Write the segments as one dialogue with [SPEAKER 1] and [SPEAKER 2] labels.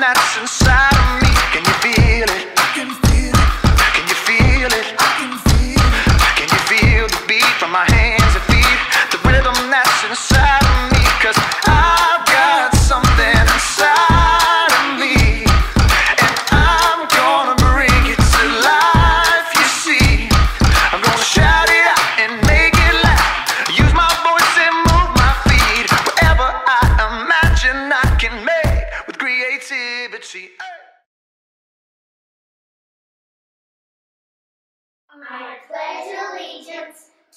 [SPEAKER 1] that's inside of me. Can you feel it?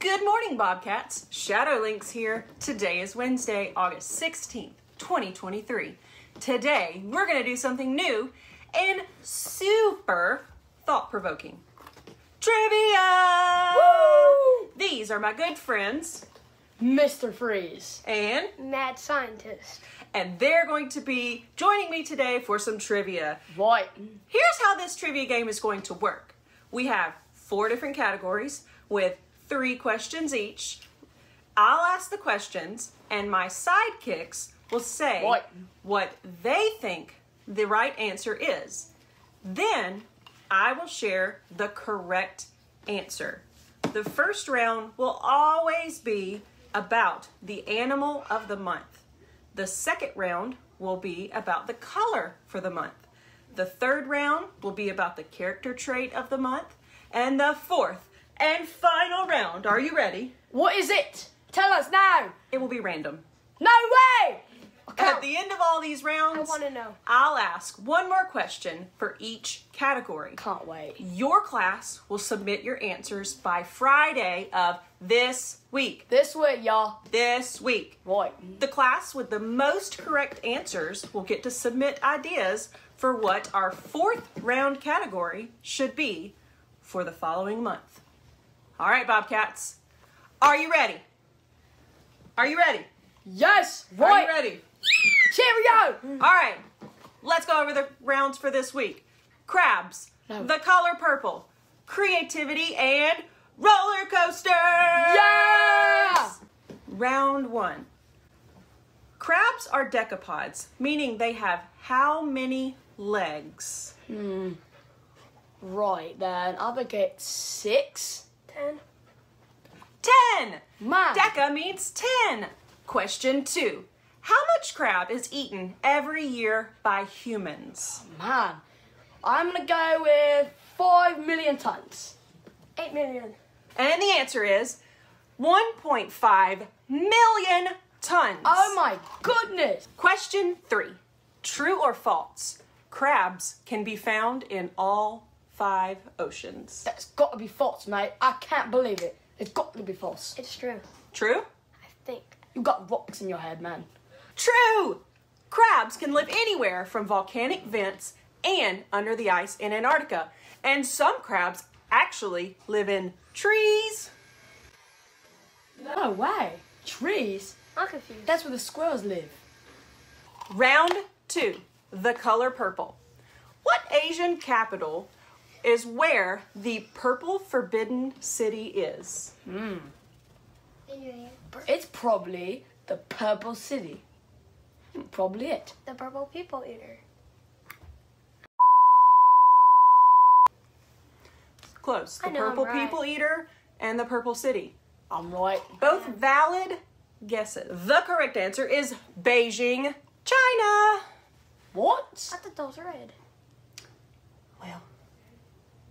[SPEAKER 2] Good morning, Bobcats. Shadow Links here. Today is Wednesday, August 16th, 2023. Today, we're going to do something new and super thought provoking trivia! These are my good friends,
[SPEAKER 3] Mr. Freeze.
[SPEAKER 2] and
[SPEAKER 4] Mad scientist.
[SPEAKER 2] and they're going to be joining me today for some trivia.
[SPEAKER 3] Right.
[SPEAKER 2] Here's how this trivia game is going to work. We have four different categories with three questions each. I'll ask the questions, and my sidekicks will say
[SPEAKER 3] Right.
[SPEAKER 2] what they think the right answer is. Then I will share the correct answer. The first round will always be about the animal of the month. The second round will be about the color for the month. The third round will be about the character trait of the month. And the fourth and final round, are you ready?
[SPEAKER 3] What is it? Tell us now.
[SPEAKER 2] It will be random.
[SPEAKER 3] No way.
[SPEAKER 2] At the end of all these rounds,
[SPEAKER 4] I wanna know.
[SPEAKER 2] I'll ask one more question for each category.
[SPEAKER 3] Can't wait.
[SPEAKER 2] Your class will submit your answers by Friday of this week.
[SPEAKER 3] This week, y'all.
[SPEAKER 2] This week.
[SPEAKER 3] Right.
[SPEAKER 2] The class with the most correct answers will get to submit ideas for what our fourth round category should be for the following month. All right, Bobcats. Are you ready? Are you ready?
[SPEAKER 3] Yes.
[SPEAKER 2] Are
[SPEAKER 3] Right.
[SPEAKER 2] you ready?
[SPEAKER 3] Cheerio.
[SPEAKER 2] All right. Let's go over the rounds for this week. Crabs,
[SPEAKER 3] No.
[SPEAKER 2] the color purple, creativity, and roller coaster.
[SPEAKER 3] Yeah.
[SPEAKER 2] Round one. Crabs are decapods, meaning they have how many legs? Hmm.
[SPEAKER 3] Right then. I think it's six.
[SPEAKER 4] Ten.
[SPEAKER 2] Ten! Deca means ten. Question two. How much crab is eaten every year by humans?
[SPEAKER 3] Man. I'm gonna go with five million tons.
[SPEAKER 4] Eight million.
[SPEAKER 2] And the answer is 1.5 million tons.
[SPEAKER 3] Oh my goodness.
[SPEAKER 2] Question three True or false? Crabs can be found in all five oceans.
[SPEAKER 3] That's got to be false, mate. I can't believe it. It's got to be false.
[SPEAKER 4] It's true.
[SPEAKER 2] True?
[SPEAKER 4] I think.
[SPEAKER 3] You got rocks in your head, man.
[SPEAKER 2] True! Crabs can live anywhere from volcanic vents and under the ice in Antarctica. And some crabs actually live in trees.
[SPEAKER 3] No way. Trees.
[SPEAKER 4] I'm confused.
[SPEAKER 3] That's where the squirrels live.
[SPEAKER 2] Round two The color purple. What Asian capital is where the purple forbidden city is?
[SPEAKER 3] It's probably the Purple City. Probably it.
[SPEAKER 4] the purple people eater.
[SPEAKER 2] Close. The
[SPEAKER 4] I know I'm
[SPEAKER 2] purple
[SPEAKER 4] right.
[SPEAKER 2] people eater and the purple city.
[SPEAKER 3] I'm right.
[SPEAKER 2] Both valid guesses. The correct answer is Beijing, China.
[SPEAKER 3] What?
[SPEAKER 4] I thought those were red.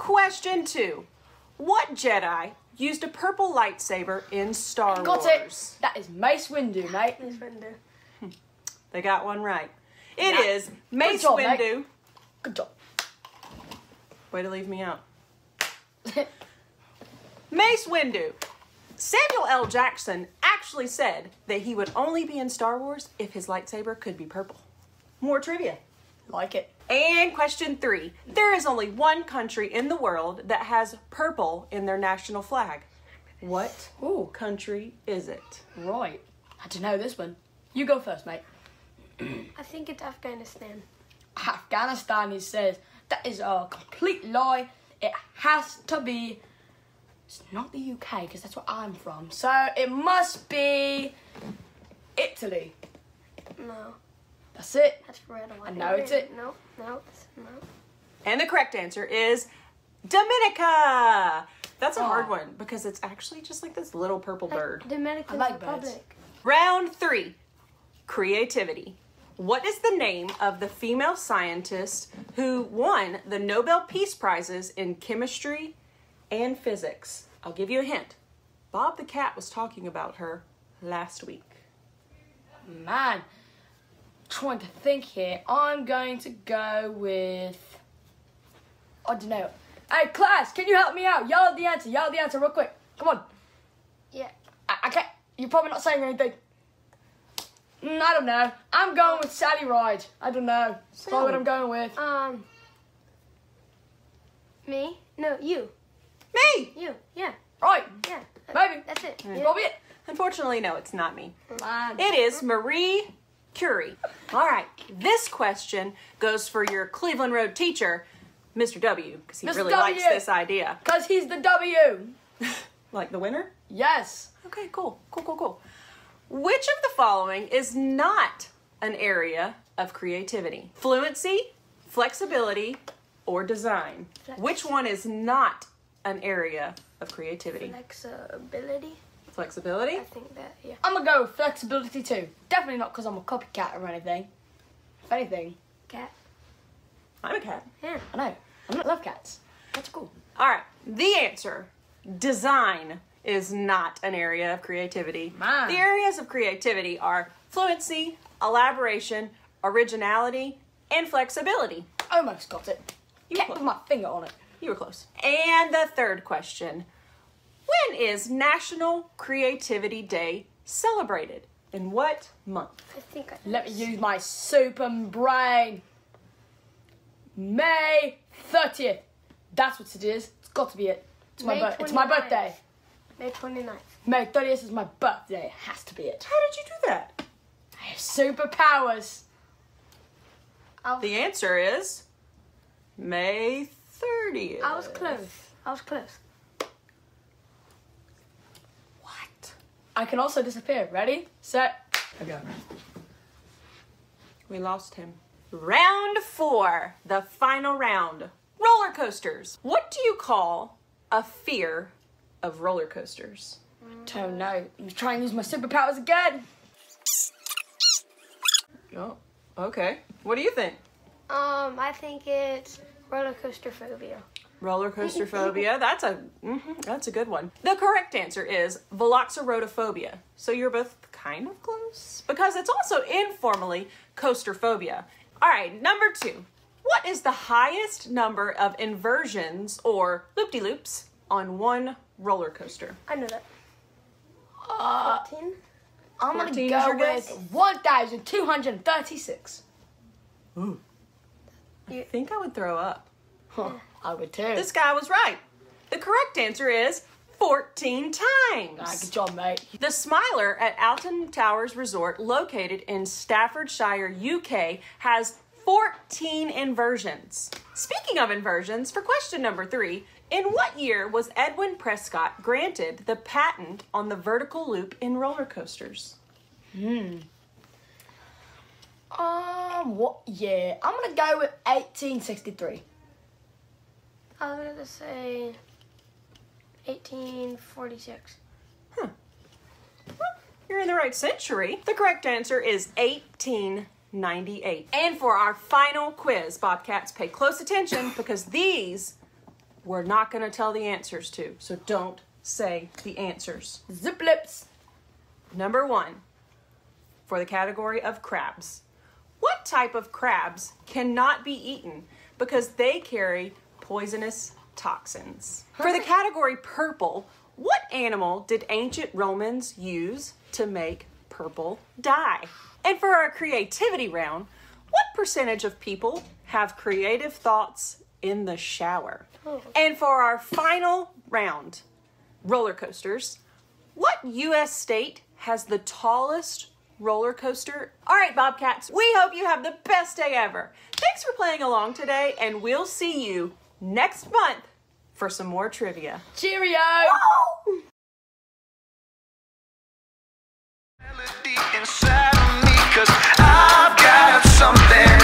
[SPEAKER 2] Question two. What Jedi used a purple lightsaber in Star
[SPEAKER 3] Got
[SPEAKER 2] Wars?
[SPEAKER 3] Got it. That is Mace Windu, mate.
[SPEAKER 4] This window. Hmm.
[SPEAKER 2] They got one right. It is Mace
[SPEAKER 3] job, mate.
[SPEAKER 2] Windu.
[SPEAKER 3] Good job.
[SPEAKER 2] Way to leave me out. Mace Windu. Samuel L. Jackson actually said that he would only be in Star Wars if his lightsaber could be purple. More trivia.
[SPEAKER 3] Like it.
[SPEAKER 2] And question three There is only one country in the world that has purple in their national flag. What
[SPEAKER 3] Ooh.
[SPEAKER 2] country is it?
[SPEAKER 3] Right. I don't know this one. You go first, mate.
[SPEAKER 4] I think it's Afghanistan.
[SPEAKER 3] Afghanistan, he says. That is a complete lie. It has to be. It's not the UK because that's where I'm from. So it must be Italy.
[SPEAKER 4] No,
[SPEAKER 3] That's it.
[SPEAKER 4] that's red and white.
[SPEAKER 3] I know it's it.
[SPEAKER 4] No, no, it's no.
[SPEAKER 2] And the correct answer is Dominica. That's a hard one because it's actually just like this little purple bird.
[SPEAKER 4] Dominican
[SPEAKER 3] I like birds.
[SPEAKER 2] Round three creativity. What is the name of the female scientist who won the Nobel Peace Prizes in chemistry and physics? I'll give you a hint. Bob the cat was talking about her last week.
[SPEAKER 3] Man, trying to think here. I'm going to go with. I don't know. Hey, class, can you help me out? Yell the answer. Yell the answer real quick. Come on.
[SPEAKER 4] Yeah.
[SPEAKER 3] I, I can't. You're probably not saying anything. Mm, I don't know. I'm going with Sally Ride. I don't know. That's probably what I'm going with.
[SPEAKER 4] Um. Me? No, you.
[SPEAKER 2] Me!
[SPEAKER 4] You. Yeah.
[SPEAKER 3] Right.
[SPEAKER 4] Yeah.
[SPEAKER 3] Maybe.
[SPEAKER 4] That's it.
[SPEAKER 3] That's
[SPEAKER 4] Yeah.
[SPEAKER 3] probably it.
[SPEAKER 2] Unfortunately, no, it's not me.
[SPEAKER 3] Man.
[SPEAKER 2] It is Marie Curie. All right, this question goes for your Cleveland Road teacher, Mr. W, because he
[SPEAKER 3] Mr.
[SPEAKER 2] really
[SPEAKER 3] W.
[SPEAKER 2] likes this idea.
[SPEAKER 3] Because he's the W.
[SPEAKER 2] Like the winner?
[SPEAKER 3] Yes.
[SPEAKER 2] Okay, cool, cool, cool, cool. Which of the following is not an area of creativity? Fluency, flexibility, or design?
[SPEAKER 4] Flex.
[SPEAKER 2] Which one is not an area of creativity?
[SPEAKER 4] Flexibility.
[SPEAKER 2] Flexibility?
[SPEAKER 4] I think that. Yeah.
[SPEAKER 3] I'm going to go with flexibility too. Definitely not because I'm a copycat or anything. If anything,
[SPEAKER 4] Cat.
[SPEAKER 2] I'm a cat.
[SPEAKER 4] Yeah.
[SPEAKER 3] I know. I love cats. That's cool.
[SPEAKER 2] All right, the answer design is not an area of creativity.
[SPEAKER 3] Man.
[SPEAKER 2] The areas of creativity are fluency, elaboration, originality, and flexibility.
[SPEAKER 3] Almost got it.
[SPEAKER 2] You
[SPEAKER 3] Can't put my finger on it.
[SPEAKER 2] You were close. And the third question When is National Creativity Day celebrated? In what month?
[SPEAKER 4] I think I.
[SPEAKER 3] Let me use my super brain. May 30th. That's what it is. It's got to be it. It's my, bir- it's my birthday.
[SPEAKER 4] May 29th.
[SPEAKER 3] May 30th is my birthday. It has to be it.
[SPEAKER 2] How did you do that?
[SPEAKER 3] I have superpowers.
[SPEAKER 4] I
[SPEAKER 2] The answer is May 30th.
[SPEAKER 4] I was close. I was close.
[SPEAKER 2] What?
[SPEAKER 3] I can also disappear. Ready? Set. Go.
[SPEAKER 2] We lost him. Round four, the final round. Roller coasters. What do you call a fear of roller coasters?
[SPEAKER 3] Don't know. I'm trying to use my superpowers again.
[SPEAKER 2] Oh, okay. What do you think?
[SPEAKER 4] Um, I think it's roller coaster phobia.
[SPEAKER 2] Roller coaster phobia. That's a mhm, that's a good one. The correct answer is veloxerotophobia. So you're both kind of close because it's also informally coaster phobia. All right, number two. What is the highest number of inversions or loop-de-loops on one roller coaster?
[SPEAKER 4] I know that.
[SPEAKER 3] Uh,
[SPEAKER 4] 14?
[SPEAKER 3] I'm gonna go
[SPEAKER 2] your
[SPEAKER 3] with
[SPEAKER 2] guess?
[SPEAKER 3] 1,236.
[SPEAKER 2] I think I would throw up.
[SPEAKER 3] Huh, I would too.
[SPEAKER 2] This guy was right. The correct answer is 14 times.
[SPEAKER 3] Ah, good job, mate.
[SPEAKER 2] The Smiler at Alton Towers Resort, located in Staffordshire, UK, has 14 inversions. Speaking of inversions, for question number three, in what year was Edwin Prescott granted the patent on the vertical loop in roller coasters? Hmm.
[SPEAKER 3] Um, what? Yeah, I'm gonna go with 1863.
[SPEAKER 4] I was gonna say 1846. Huh?
[SPEAKER 2] You're in the right century. The correct answer is 1898. And for our final quiz, Bobcats, pay close attention because these we're not going to tell the answers to. So don't say the answers.
[SPEAKER 3] Zip lips.
[SPEAKER 2] Number one, for the category of crabs. What type of crabs cannot be eaten because they carry poisonous toxins? For the category purple, what animal did ancient Romans use to make purple dye? And for our creativity round, What percentage of people have creative thoughts in the shower? Oh. And for our final round, roller coasters, what U.S. state has the tallest roller coaster? All right, Bobcats, we hope you have the best day ever. Thanks for playing along today, and we'll see you next month for some more trivia.
[SPEAKER 3] Cheerio!
[SPEAKER 1] melody inside of me, cause I've got something